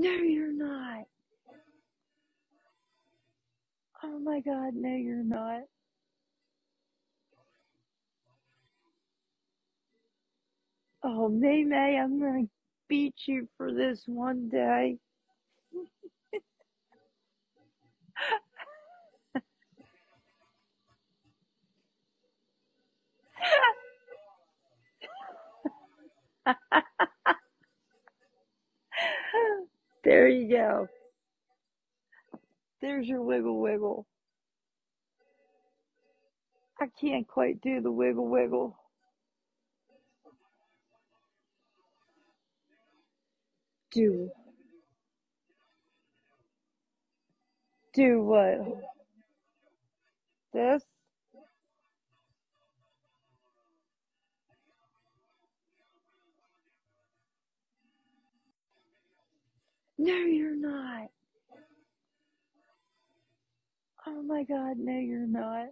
No, you're not. Oh my God, no, you're not. Oh, May May, I'm gonna beat you for this one day. there you go. There's your wiggle wiggle. I can't quite do the wiggle wiggle. Do, do what? This? No, you're not. Oh my God, no, you're not.